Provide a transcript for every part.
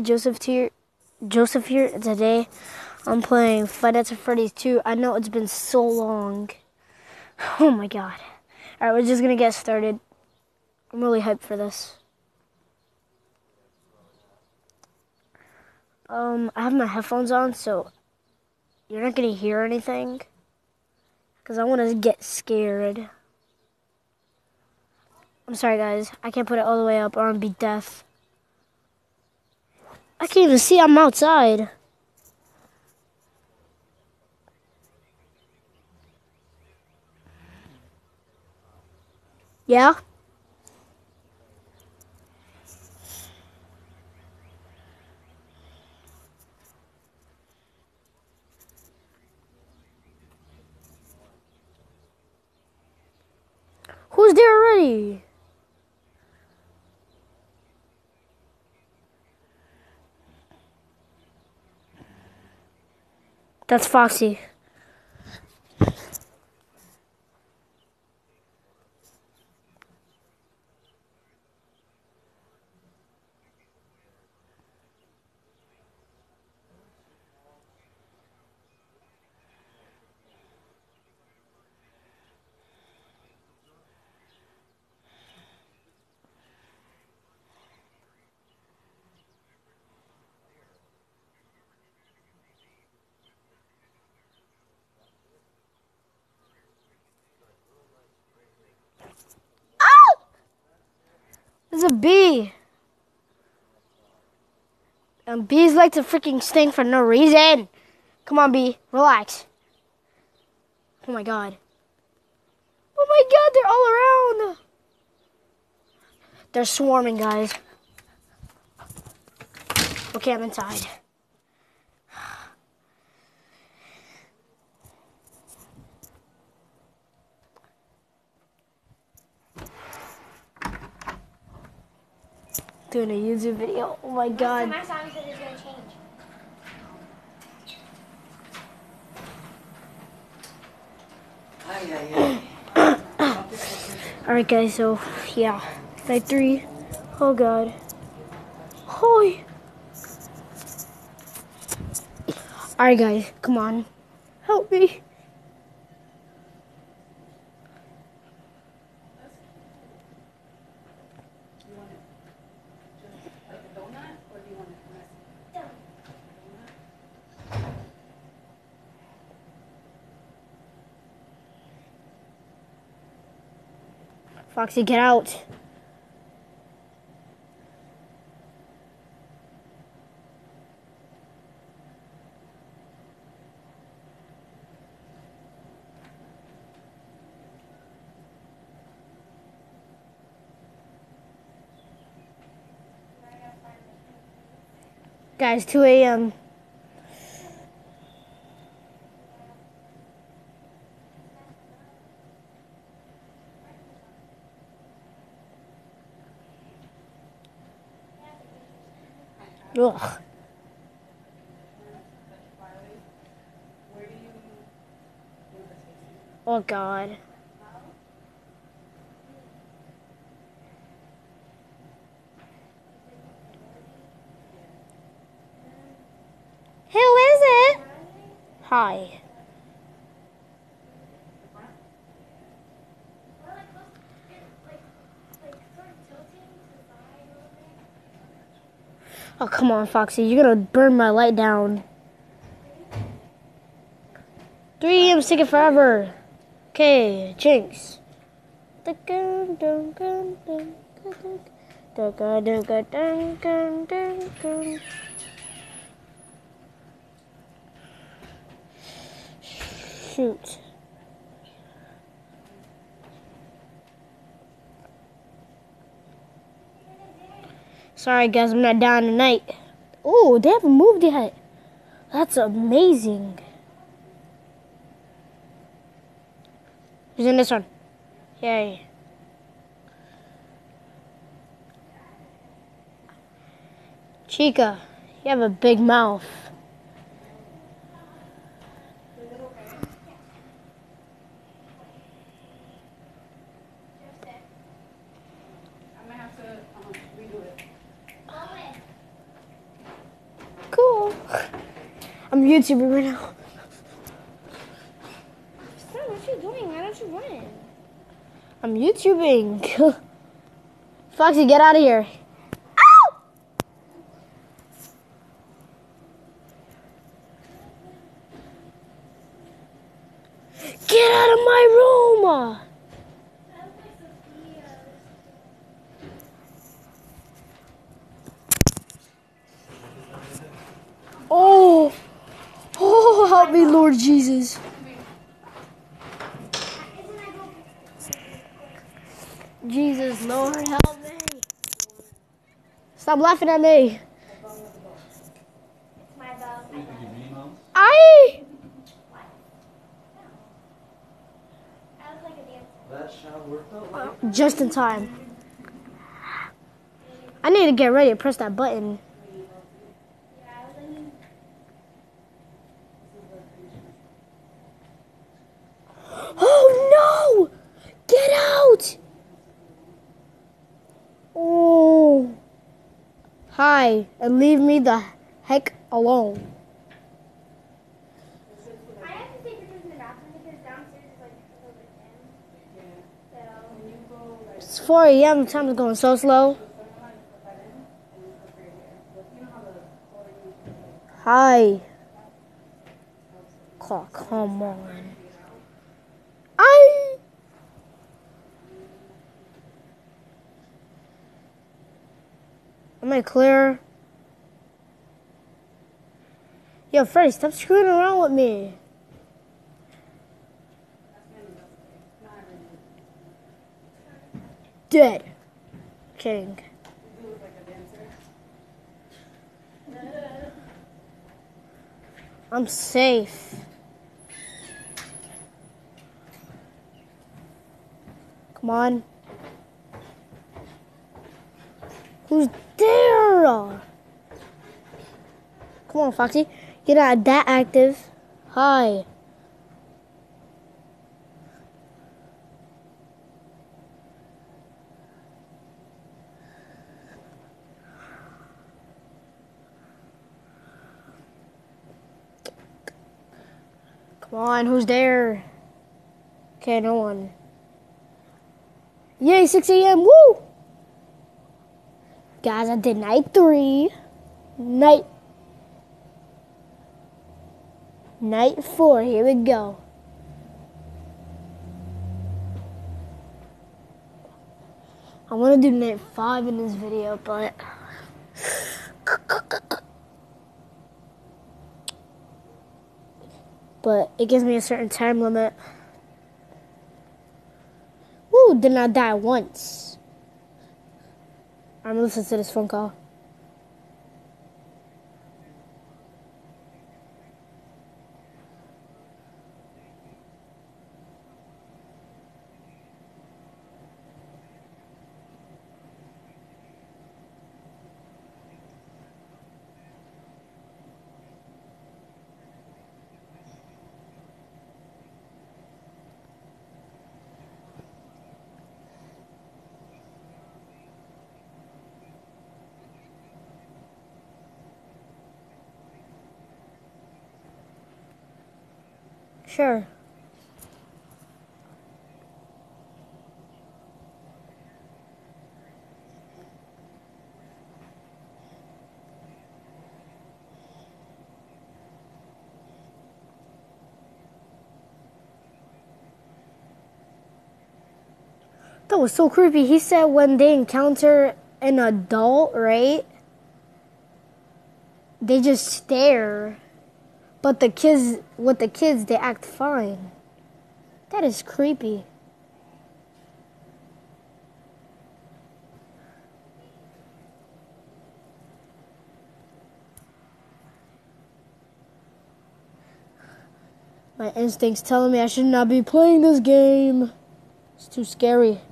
Joseph here. Joseph here. Today, I'm playing Five Nights at Freddy's 2. I know it's been so long. Oh my god. All right, we're just gonna get started. I'm really hyped for this. Um, I have my headphones on, so you're not gonna hear anything. Cause I want to get scared. I'm sorry, guys. I can't put it all the way up, or I'm be deaf. I can't even see. I'm outside. Yeah? Who's there already? That's Foxy. A bee. And bees like to freaking sting for no reason. Come on, bee. Relax. Oh my god. Oh my god, they're all around. They're swarming, guys. Okay, I'm inside. Doing a YouTube video. Oh my god. My song said it's gonna change. Alright guys, so yeah. Night three. Oh god. Hoy. Alright guys, come on. Help me. Foxy, get out. Guys, 2 a.m. Ugh. Oh God. Who is it? Hi. Oh, come on, Foxy. You're going to burn my light down. 3 a.m. taking forever. Okay, Jinx. Shoot. Sorry, guys, I'm not down tonight. Oh, they haven't moved yet. That's amazing. Who's in this one? Yay. Chica, you have a big mouth. I'm gonna have to um, redo it. I'm YouTubing right now. Son, what you doing? Why don't you run? I'm YouTubing. Foxy, get out of here. Ow! Get out of my room! Oh, oh, help me, Lord Jesus. Jesus, Lord, help me. Stop laughing at me. I. I was like a dancer. That shot worked out. Just in time. I need to get ready to press that button. Yeah, I was like. Oh no! Get out! Oh. Hi, and leave me the heck alone. I have to take in the bathroom because downstairs is like a little bit dim. So. It's 4 a.m. Time is going so slow. Hi. Oh, come on. I. Am I clear? Yo, Freddy, stop screwing around with me. Dead. King. I'm safe. Come on. Who's there? Come on, Foxy. You're not that active. Hi. Come on, who's there? Okay, no one. Yay, 6 a.m. Woo! Guys, I did night three. Night. Night four. Here we go. I want to do night five in this video, but. But it gives me a certain time limit. Woo, did not die once. I'm gonna to this phone call. Sure. That was so creepy. He said when they encounter an adult, right? They just stare. But the kids, with the kids, they act fine. That is creepy. My instincts telling me I should not be playing this game. It's too scary.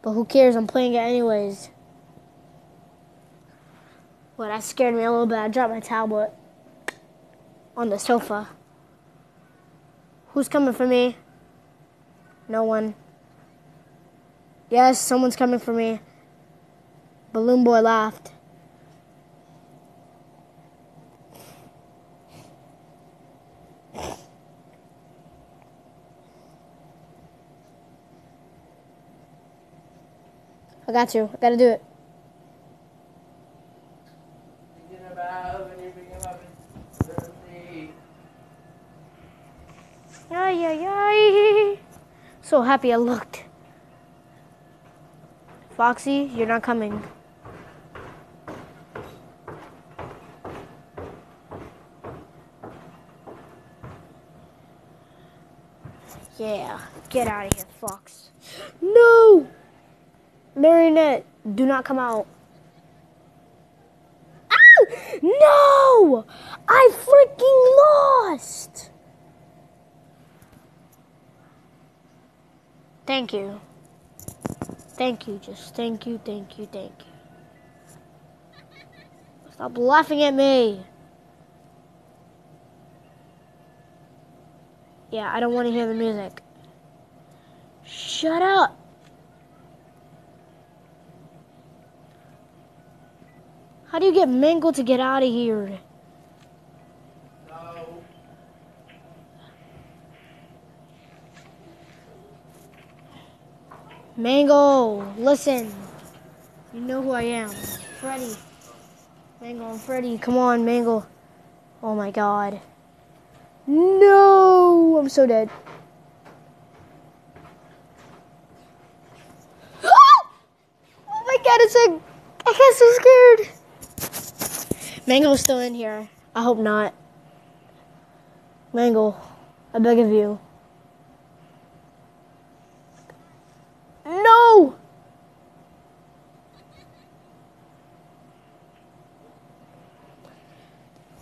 But who cares? I'm playing it anyways. Well, that scared me a little bit. I dropped my tablet on the sofa. Who's coming for me? No one. Yes, someone's coming for me. Balloon Boy laughed. I got you. I gotta do it. So happy I looked. Foxy, you're not coming. Yeah, get out of here, Fox. No! Marionette, do not come out. Ow! No! I freaking lost! Thank you. Thank you, just thank you, thank you, thank you. Stop laughing at me. Yeah, I don't want to hear the music. Shut up. How do you get Mangle to get out of here? Mango, listen. You know who I am. Freddy. Mango and Freddy. Come on, Mango. Oh my god. No! I'm so dead. oh my god, it's a. I got so scared. Mango's still in here. I hope not. Mango, I beg of you. No!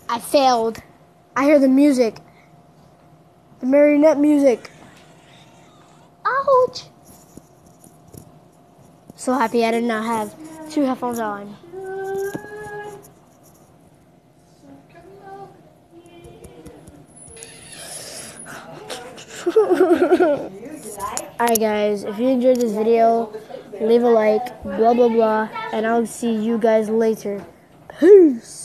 I failed. I hear the music. The marionette music. Ouch! So happy I did not have two headphones on. Alright guys, if you enjoyed this video, leave a like, blah blah blah, and I'll see you guys later. Peace!